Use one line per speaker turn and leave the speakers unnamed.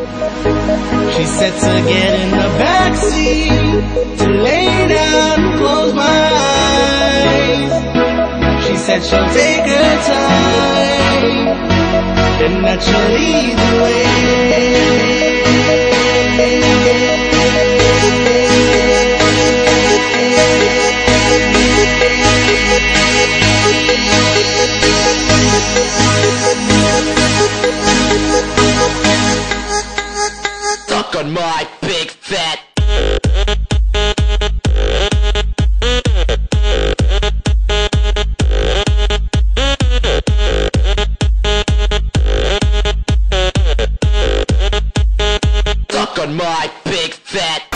She said to get in the backseat, to lay down and close my eyes. She said she'll take her time, and lead the on my big fat Suck on my big fat